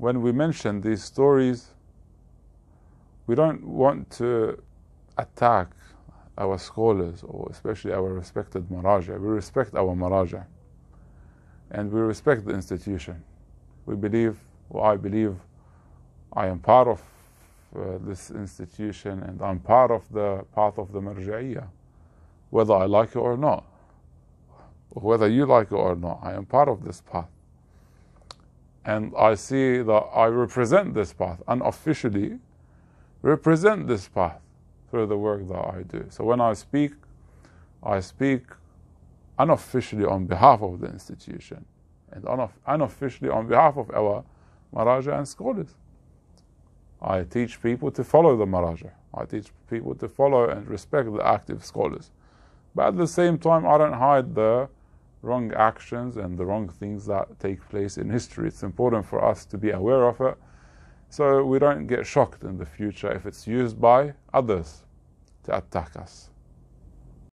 when we mention these stories, we don't want to attack our scholars or especially our respected maraja. We respect our maraja and we respect the institution. We believe, or I believe, I am part of uh, this institution and I'm part of the path of the marja'iyah, whether I like it or not, whether you like it or not. I am part of this path. And I see that I represent this path, unofficially represent this path through the work that I do. So when I speak, I speak unofficially on behalf of the institution and unofficially on behalf of our Maraja and scholars. I teach people to follow the Maraja. I teach people to follow and respect the active scholars. But at the same time, I don't hide the wrong actions and the wrong things that take place in history. It's important for us to be aware of it so we don't get shocked in the future if it's used by others to attack us.